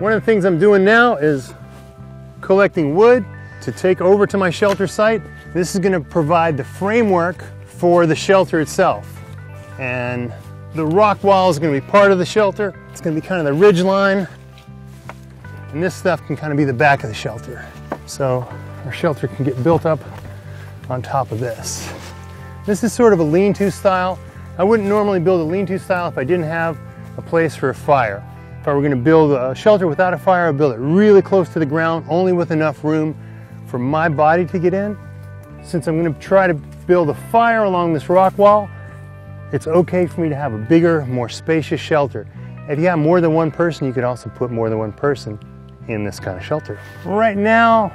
One of the things I'm doing now is collecting wood to take over to my shelter site. This is gonna provide the framework for the shelter itself. And the rock wall is gonna be part of the shelter. It's gonna be kind of the ridge line. And this stuff can kind of be the back of the shelter. So our shelter can get built up on top of this. This is sort of a lean-to style. I wouldn't normally build a lean-to style if I didn't have a place for a fire. If I were gonna build a shelter without a fire, I'd build it really close to the ground, only with enough room for my body to get in. Since I'm gonna try to build a fire along this rock wall, it's okay for me to have a bigger, more spacious shelter. If you have more than one person, you could also put more than one person in this kind of shelter. Right now,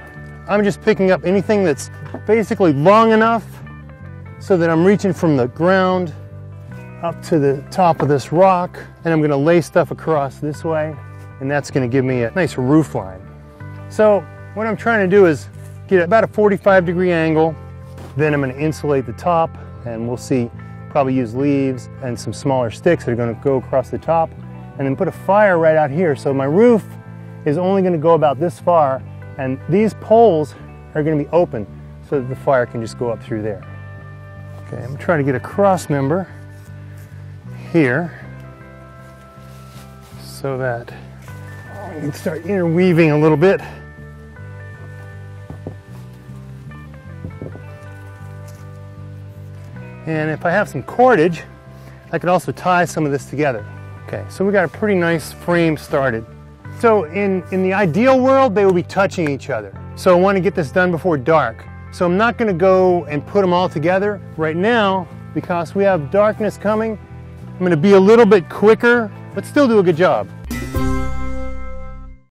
I'm just picking up anything that's basically long enough so that I'm reaching from the ground up to the top of this rock and I'm gonna lay stuff across this way and that's gonna give me a nice roof line. So what I'm trying to do is get about a 45 degree angle, then I'm gonna insulate the top and we'll see, probably use leaves and some smaller sticks that are gonna go across the top and then put a fire right out here. So my roof is only gonna go about this far and these poles are gonna be open so that the fire can just go up through there. Okay, I'm trying to get a cross member here so that I can start interweaving a little bit. And if I have some cordage, I could also tie some of this together. Okay, so we got a pretty nice frame started. So in, in the ideal world, they will be touching each other. So I want to get this done before dark. So I'm not going to go and put them all together right now because we have darkness coming. I'm to be a little bit quicker, but still do a good job.